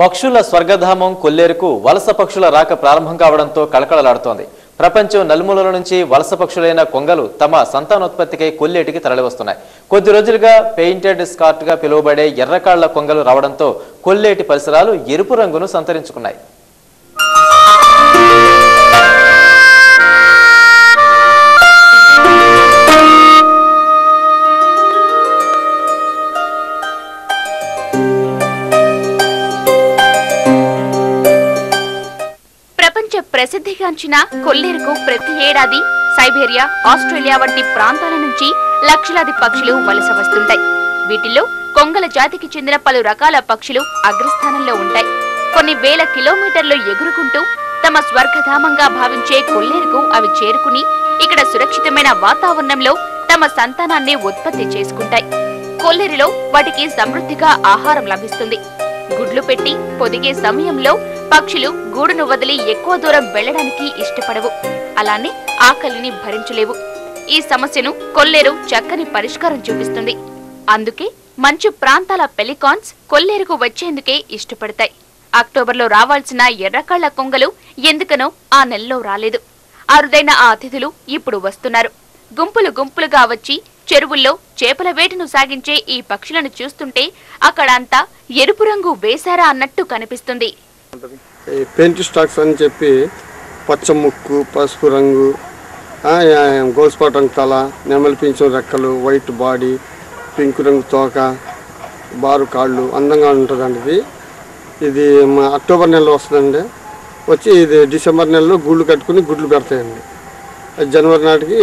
పక్షుల స్వర్గధామం కొల్లేరుకు వలస పక్షుల రాక ప్రారంభం కావడంతో కళకళలాడుతోంది. ప్రపంచం నలుమూలల నుంచి వలస పక్షులైన కొంగలు తమ సంతానోత్పత్తికై కొల్లేటికి తరలివస్తున్నాయి. కొద్ది రోజులుగా పెయింటెడ్ స్కార్ట్గా పిలువబడే ఎర్రకాళ్ళ కొంగలు రావడంతో కొల్లేటి పరిసరాలు ఎరుపు రంగును సంతరించుకున్నాయి. ప్రపంచ ప్రసిద్ధిగాంచిన కొల్లేరుకు ప్రతి ఏడాది సైబేరియా ఆస్ట్రేలియా వంటి ప్రాంతాల నుంచి లక్షలాది పక్షులు వలస వస్తుంటాయి. వీటిల్లో కొంగల జాతికి చెందిన పలు రకాల పక్షులు అగ్రస్థానంలో ఉంటాయి. కొన్ని వేల కిలోమీటర్లు ఎగురుకుంటూ తమ స్వర్గధామంగా భావించే కొల్లేరుకు అవి చేరుకుని ఇక్కడ సురక్షితమైన వాతావరణంలో తమ సంతానాన్ని ఉత్పత్తి చేసుకుంటాయి. కొల్లేరులో వాటికి సమృద్ధిగా ఆహారం లభిస్తుంది. గుడ్లు పెట్టి పొదిగే సమయంలో పక్షులు గూడును వదిలి ఎక్కువ దూరం వెళ్ళడానికి ఇష్టపడవు. అలానే ఆకలిని భరించలేవు. ఈ సమస్యను కొల్లేరు చక్కని పరిష్కారం చూపిస్తుంది. అందుకే మంచు ప్రాంతాల పెలికాన్స్ కొల్లేరుకు వచ్చేందుకే ఇష్టపడతాయి. అక్టోబర్లో రావాల్సిన ఎర్రకళ్ళ కొంగలు ఎందుకనో ఆ నెలలో రాలేదు. అరుదైన ఆ అతిథులు ఇప్పుడు వస్తున్నారు. గుంపులు గుంపులుగా వచ్చి చెరువుల్లో చేపల వేటను సాగించే ఈ పక్షులను చూస్తుంటే అక్కడంతా ఎరుపు రంగు వేశారా అన్నట్టు కనిపిస్తుంది. పెంచు పెయింట్ స్టాక్స్ అని చెప్పి పచ్చ ముక్కు పసుపు రంగు గోల్స్పాట్ రంగు తల నెమలి పింఛం రెక్కలు వైట్ బాడీ పింక్ రంగు తోక బారు కాళ్ళు అందంగా ఉంటుందండి ఇది. ఇది మా అక్టోబర్ నెలలో వస్తుందండి. వచ్చి ఇది డిసెంబర్ నెలలో గుళ్ళు కట్టుకుని గుడ్లు పెడతాయండి. జనవరి నాటికి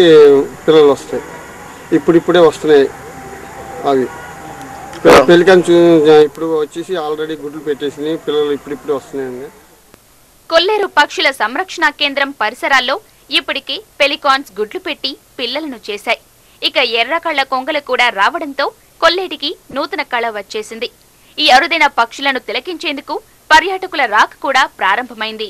పిల్లలు వస్తాయి. ఇప్పుడిప్పుడే వస్తున్నాయి అవి. పెళ్ళికని ఇప్పుడు వచ్చేసి ఆల్రెడీ గుడ్లు పెట్టేసినాయి పిల్లలు ఇప్పుడిప్పుడే వస్తున్నాయండి. కొల్లేరు పక్షుల సంరక్షణ కేంద్రం పరిసరాల్లో ఇప్పటికే పెలికాన్స్ గుడ్లు పెట్టి పిల్లలను చేశాయి. ఇక ఎర్రకళ్ళ కొంగలు కూడా రావడంతో కొల్లేటికి నూతన కళ వచ్చేసింది. ఈ అరుదైన పక్షులను తిలకించేందుకు పర్యాటకుల రాక కూడా ప్రారంభమైంది.